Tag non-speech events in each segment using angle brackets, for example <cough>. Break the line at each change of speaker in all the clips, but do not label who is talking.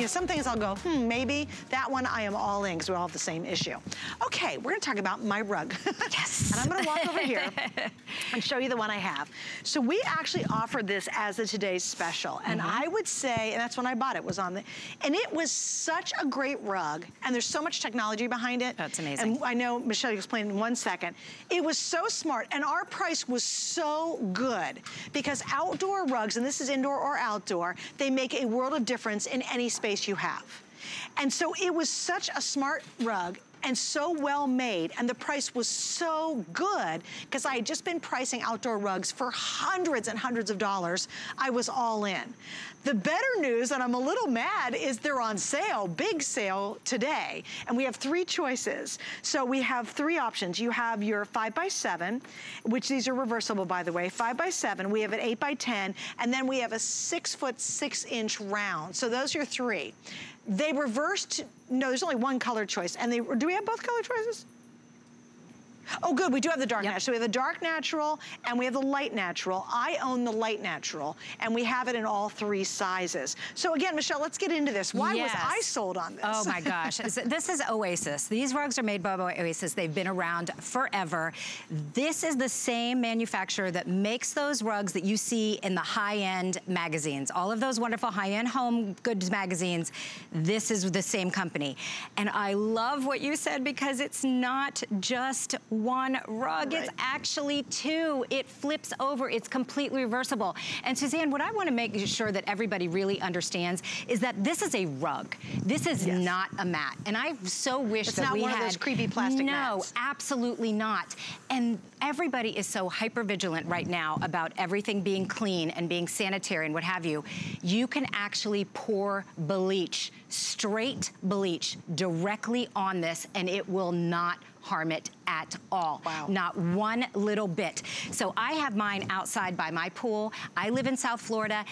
You know, some things I'll go, hmm, maybe. That one I am all in because we all have the same issue. Okay, we're gonna talk about my rug. <laughs>
Yes.
and I'm gonna walk over here <laughs> and show you the one I have. So we actually offered this as a today's special. And mm -hmm. I would say, and that's when I bought it, was on the, and it was such a great rug. And there's so much technology behind it.
That's amazing.
And I know Michelle, you explained in one second. It was so smart and our price was so good because outdoor rugs, and this is indoor or outdoor, they make a world of difference in any space you have. And so it was such a smart rug and so well made and the price was so good because I had just been pricing outdoor rugs for hundreds and hundreds of dollars. I was all in. The better news, and I'm a little mad, is they're on sale, big sale today. And we have three choices. So we have three options. You have your five by seven, which these are reversible by the way, five by seven. We have an eight by 10, and then we have a six foot, six inch round. So those are three. They reversed, no, there's only one color choice. And they, do we have both color choices? Oh, good, we do have the dark yep. natural. So we have the dark natural and we have the light natural. I own the light natural and we have it in all three sizes. So again, Michelle, let's get into this. Why yes. was I sold on this?
Oh my gosh, <laughs> this is Oasis. These rugs are made by Oasis. They've been around forever. This is the same manufacturer that makes those rugs that you see in the high-end magazines. All of those wonderful high-end home goods magazines, this is the same company. And I love what you said because it's not just one rug. Right. It's actually two. It flips over. It's completely reversible. And Suzanne, what I want to make sure that everybody really understands is that this is a rug. This is yes. not a mat. And I so wish
it's
that we had...
It's not one of those creepy plastic
no,
mats.
No, absolutely not. And everybody is so hyper vigilant right now about everything being clean and being sanitary and what have you. You can actually pour bleach, straight bleach, directly on this and it will not harm it at all.
Wow.
Not one little bit. So I have mine outside by my pool. I live in South Florida,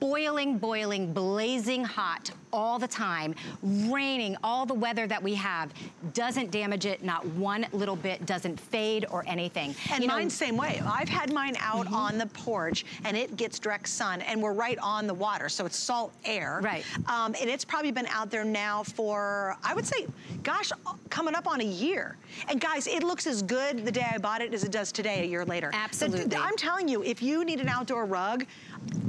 boiling, boiling, blazing hot all the time, raining, all the weather that we have doesn't damage it, not one little bit, doesn't fade or anything.
And you mine know, same way. I've had mine out mm -hmm. on the porch and it gets direct sun and we're right on the water, so it's salt air.
Right.
Um, and it's probably been out there now for, I would say, gosh, coming up on a year. And guys, it looks as good the day I bought it as it does today, a year later.
Absolutely.
I'm telling you, if you need an outdoor rug,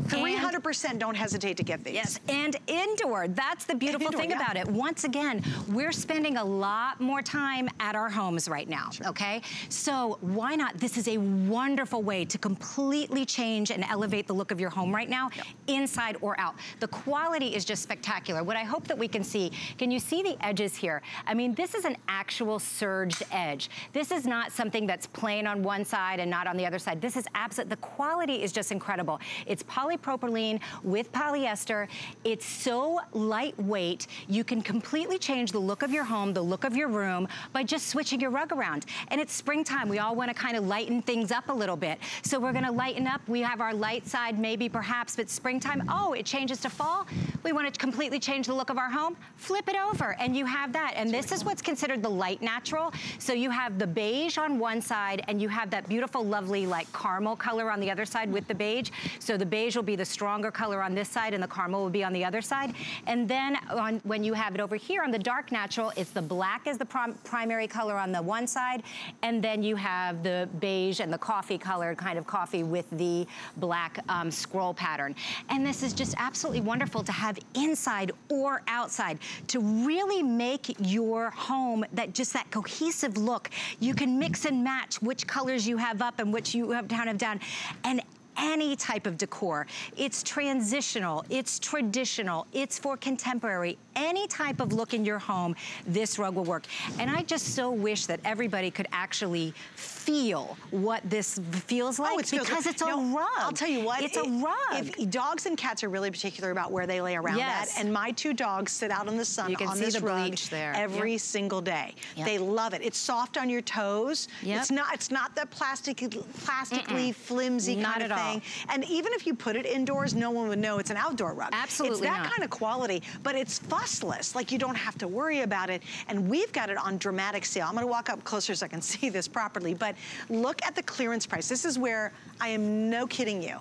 300% don't hesitate to get these.
Yes, and indoor. That's the beautiful indoor, thing yeah. about it. Once again, we're spending a lot more time at our homes right now, sure. okay? So why not? This is a wonderful way to completely change and elevate the look of your home right now, yep. inside or out. The quality is just spectacular. What I hope that we can see, can you see the edges here? I mean, this is an actual serged edge. This is not something that's plain on one side and not on the other side. This is absolute, the quality is just incredible. It's polypropylene with polyester. It's so lightweight, you can completely change the look of your home, the look of your room by just switching your rug around. And it's springtime. We all want to kind of lighten things up a little bit. So we're going to lighten up. We have our light side maybe perhaps, but springtime, oh, it changes to fall. We want to completely change the look of our home. Flip it over and you have that. And this is what's considered the light natural. So you have the beige on one side and you have that beautiful, lovely like caramel color on the other side with the beige. So the beige will be the stronger color on this side and the caramel will be on the other side. And then on, when you have it over here on the dark natural, it's the black is the prim primary color on the one side. And then you have the beige and the coffee color, kind of coffee with the black um, scroll pattern. And this is just absolutely wonderful to have inside or outside to really make your home that just that cohesive look. You can mix and match which colors you have up and which you have down and down. And any type of decor. It's transitional, it's traditional, it's for contemporary. Any type of look in your home, this rug will work. And I just so wish that everybody could actually feel what this feels like oh, it because it's a no, rug.
I'll tell you what.
It's it, a rug.
If dogs and cats are really particular about where they lay around
yes.
that, and my two dogs sit out in the sun on
see
this
the
rug
there.
every yep. single day. Yep. They love it. It's soft on your toes. Yep. It's not it's not that plastic plastically mm -mm. flimsy
not
kind
of
thing.
All.
And even if you put it indoors, no one would know it's an outdoor rug.
Absolutely
It's that
not.
kind of quality, but it's fussless. Like you don't have to worry about it. And we've got it on dramatic sale. I'm gonna walk up closer so I can <laughs> see this properly, but look at the clearance price. This is where I am no kidding you.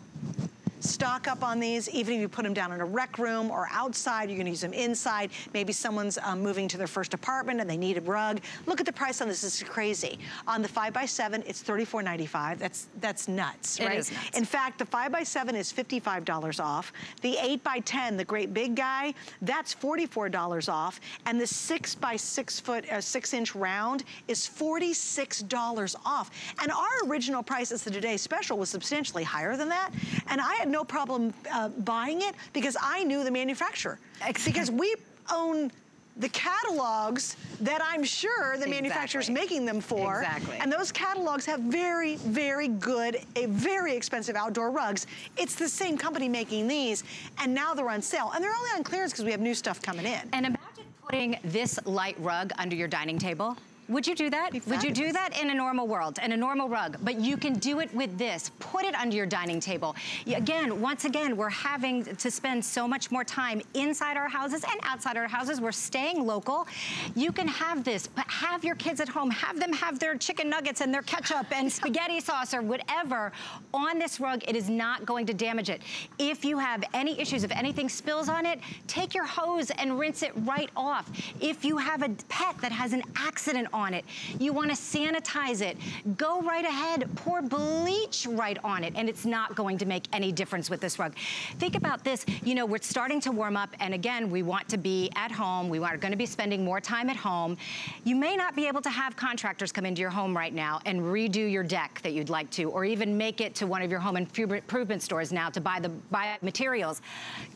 Stock up on these, even if you put them down in a rec room or outside, you can use them inside. Maybe someone's um, moving to their first apartment and they need a rug. Look at the price on this, this is crazy. On the five by seven, it's $34.95. That's that's nuts,
it
right?
Is nuts.
In fact, the five by seven is $55 off. The eight by 10, the great big guy, that's $44 off. And the six by six foot, uh, six inch round is $46 off. And our original price as the Today Special was substantially higher than that. And I had no problem uh, buying it because I knew the manufacturer. Because we <laughs> own the catalogs that I'm sure the exactly. manufacturer's making them for.
Exactly.
And those catalogs have very, very good, a very expensive outdoor rugs. It's the same company making these, and now they're on sale. And they're only on clearance because we have new stuff coming in.
And imagine putting this light rug under your dining table. Would you do that? Would you do that in a normal world, in a normal rug? But you can do it with this. Put it under your dining table. Again, once again, we're having to spend so much more time inside our houses and outside our houses. We're staying local. You can have this, but have your kids at home. Have them have their chicken nuggets and their ketchup and <laughs> spaghetti sauce or whatever on this rug. It is not going to damage it. If you have any issues, if anything spills on it, take your hose and rinse it right off. If you have a pet that has an accident on it. You wanna sanitize it. Go right ahead, pour bleach right on it, and it's not going to make any difference with this rug. Think about this, you know, we're starting to warm up, and again, we want to be at home. We are gonna be spending more time at home. You may not be able to have contractors come into your home right now and redo your deck that you'd like to, or even make it to one of your home improvement stores now to buy the buy materials.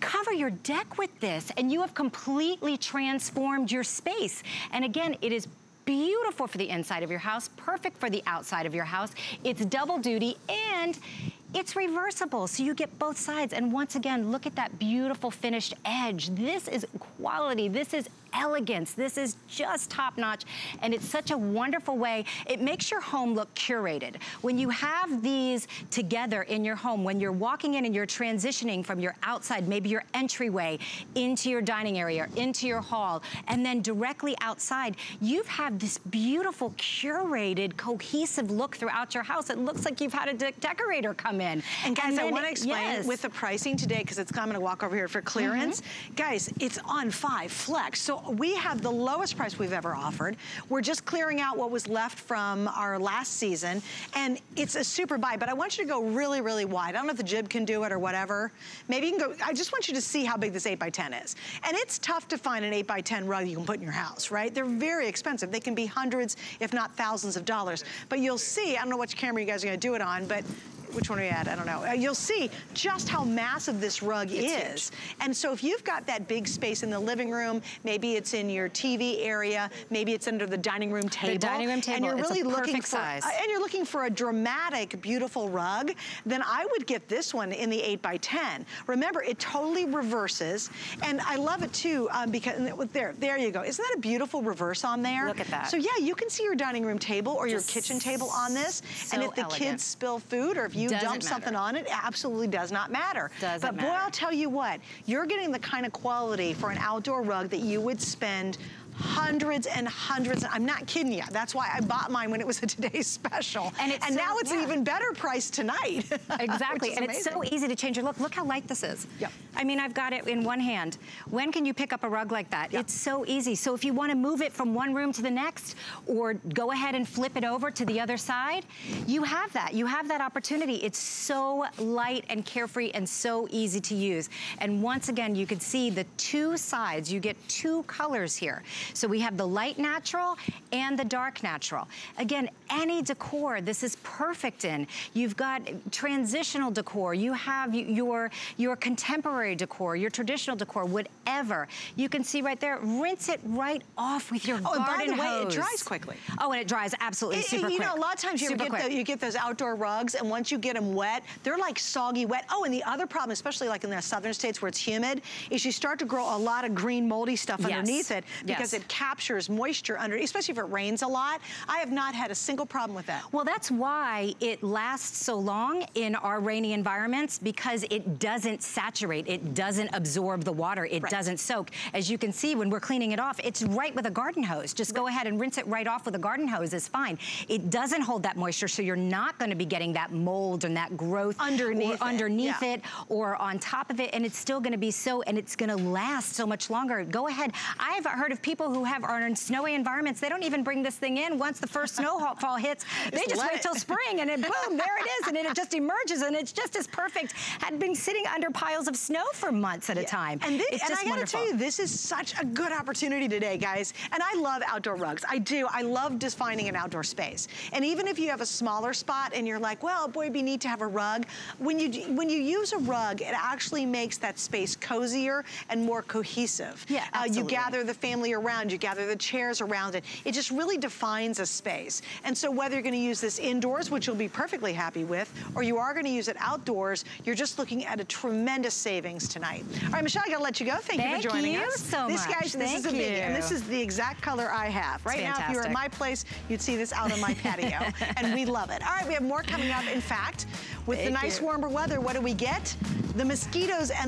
Cover your deck with this, and you have completely transformed your space. And again, it is beautiful for the inside of your house, perfect for the outside of your house. It's double duty and it's reversible, so you get both sides. And once again, look at that beautiful finished edge. This is quality. This is elegance. This is just top notch. And it's such a wonderful way. It makes your home look curated. When you have these together in your home, when you're walking in and you're transitioning from your outside, maybe your entryway into your dining area, into your hall, and then directly outside, you've had this beautiful, curated, cohesive look throughout your house. It looks like you've had a de decorator come in.
And guys, and I want to explain yes. with the pricing today, because it's I'm going to walk over here for clearance. Mm -hmm. Guys, it's on five flex. So we have the lowest price we've ever offered. We're just clearing out what was left from our last season, and it's a super buy, but I want you to go really, really wide. I don't know if the jib can do it or whatever. Maybe you can go, I just want you to see how big this 8 by 10 is. And it's tough to find an 8 by 10 rug you can put in your house, right? They're very expensive. They can be hundreds, if not thousands of dollars. But you'll see, I don't know which camera you guys are gonna do it on, but which one are you at? I don't know. Uh, you'll see just how massive this rug it's is. Huge. And so if you've got that big space in the living room, maybe it's in your TV area, maybe it's under the dining room table.
The dining room table,
and you're really
looking
for,
size.
Uh, and you're looking for a dramatic, beautiful rug, then I would get this one in the 8 by 10 Remember, it totally reverses. And I love it too, um, because there, there you go. Isn't that a beautiful reverse on there?
Look at that.
So yeah, you can see your dining room table or Just your kitchen table on this.
So
and if the
elegant.
kids spill food or if you
Doesn't
dump
matter.
something on it, it absolutely does not matter.
Doesn't
but boy,
matter.
I'll tell you what, you're getting the kind of quality for an outdoor rug that you would spend hundreds and hundreds. I'm not kidding you. That's why I bought mine when it was a today's special. And, and so, now it's yeah. an even better price tonight. <laughs>
Exactly. and
amazing.
it's so easy to change your look. Look how light this is.
Yep.
I mean, I've got it in one hand. When can you pick up a rug like that? Yep. It's so easy. So if you want to move it from one room to the next or go ahead and flip it over to the other side, you have that. You have that opportunity. It's so light and carefree and so easy to use. And once again, you can see the two sides. You get two colors here. So we have the light natural and the dark natural. Again, any decor this is perfect in. You've got transitional decor. You have your, your contemporary decor, your traditional decor, whatever. You can see right there, rinse it right off with your
oh,
garden
by the way,
hose.
it dries quickly.
Oh, and it dries absolutely
it,
super
you
quick.
know, a lot of times you get, the, you get those outdoor rugs, and once you get them wet, they're like soggy wet. Oh, and the other problem, especially like in the southern states where it's humid, is you start to grow a lot of green moldy stuff
yes.
underneath it because
yes.
it captures moisture under, especially if it rains a lot. I have not had a single single problem with that.
Well, that's why it lasts so long in our rainy environments because it doesn't saturate. It doesn't absorb the water. It right. doesn't soak. As you can see, when we're cleaning it off, it's right with a garden hose. Just right. go ahead and rinse it right off with a garden hose is fine. It doesn't hold that moisture, so you're not gonna be getting that mold and that growth
underneath, it.
underneath
yeah.
it or on top of it, and it's still gonna be so, and it's gonna last so much longer. Go ahead. I've heard of people who have are in snowy environments. They don't even bring this thing in once the first <laughs> snowfall hits. They just, just wait till spring and then boom, there it is, and it just emerges, and it's just as perfect. Had been sitting under piles of snow for months at yeah. a time.
And,
this,
and I gotta
wonderful.
tell you, this is such a good opportunity today, guys. And I love outdoor rugs. I do. I love defining an outdoor space. And even if you have a smaller spot and you're like, well, boy, we need to have a rug. When you when you use a rug, it actually makes that space cozier and more cohesive.
Yeah, uh,
you gather the family around, you gather the chairs around it. It just really defines a space. And so whether you're gonna use this indoors, which you'll be perfectly happy with, or you are gonna use it outdoors, you're just looking at a tremendous savings tonight. All right, Michelle, I gotta let you go. Thank,
Thank
you for joining
you
us.
so
this,
much.
Guys, this
Thank
is a big, and this is the exact color I have. Right now, if you were at my place, you'd see this out on my patio. <laughs> and we love it. All right, we have more coming up. In fact, with Thank the nice you. warmer weather, what do we get? The mosquitoes and